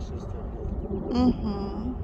шестерки. Угу.